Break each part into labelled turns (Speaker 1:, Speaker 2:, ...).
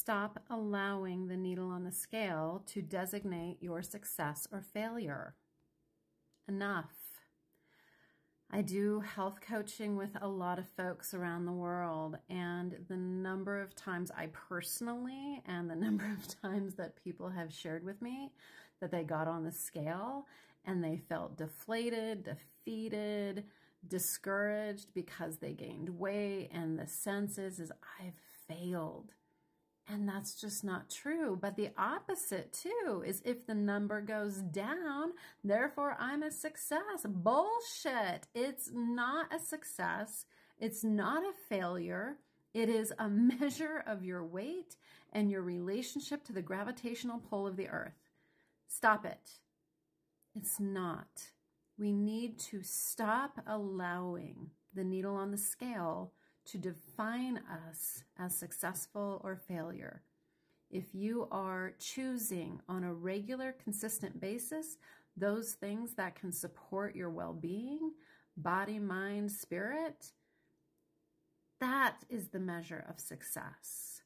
Speaker 1: Stop allowing the needle on the scale to designate your success or failure. Enough. I do health coaching with a lot of folks around the world, and the number of times I personally and the number of times that people have shared with me that they got on the scale and they felt deflated, defeated, discouraged because they gained weight, and the sense is, is I've failed. And that's just not true. But the opposite too is if the number goes down, therefore I'm a success. Bullshit. It's not a success. It's not a failure. It is a measure of your weight and your relationship to the gravitational pull of the earth. Stop it. It's not. We need to stop allowing the needle on the scale to define us as successful or failure. If you are choosing on a regular, consistent basis those things that can support your well-being, body, mind, spirit, that is the measure of success.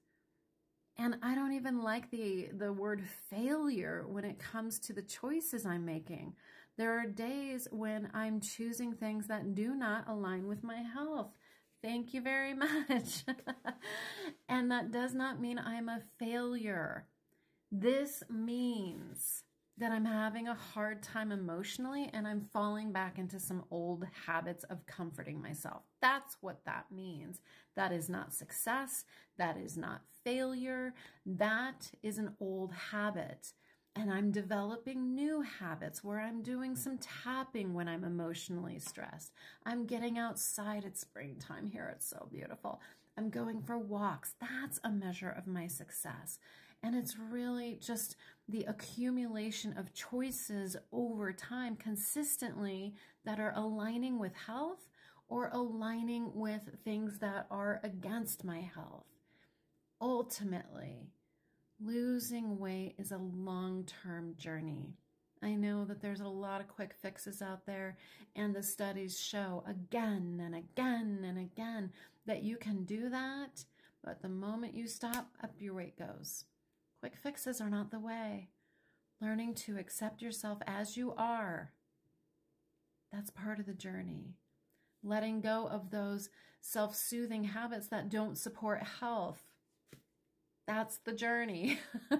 Speaker 1: And I don't even like the, the word failure when it comes to the choices I'm making. There are days when I'm choosing things that do not align with my health. Thank you very much. and that does not mean I'm a failure. This means that I'm having a hard time emotionally and I'm falling back into some old habits of comforting myself. That's what that means. That is not success. That is not failure. That is an old habit and I'm developing new habits where I'm doing some tapping when I'm emotionally stressed. I'm getting outside. It's springtime here. It's so beautiful. I'm going for walks. That's a measure of my success. And it's really just the accumulation of choices over time consistently that are aligning with health or aligning with things that are against my health. Ultimately, Losing weight is a long-term journey. I know that there's a lot of quick fixes out there, and the studies show again and again and again that you can do that, but the moment you stop, up your weight goes. Quick fixes are not the way. Learning to accept yourself as you are, that's part of the journey. Letting go of those self-soothing habits that don't support health that's the journey.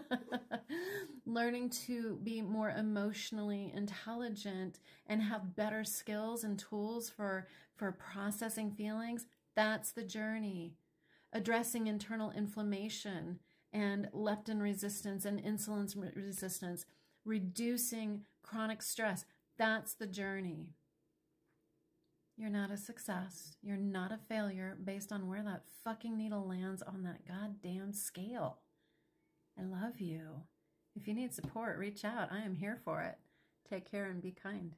Speaker 1: Learning to be more emotionally intelligent and have better skills and tools for, for processing feelings, that's the journey. Addressing internal inflammation and leptin resistance and insulin resistance, reducing chronic stress, that's the journey. You're not a success. You're not a failure based on where that fucking needle lands on that goddamn scale. I love you. If you need support, reach out. I am here for it. Take care and be kind.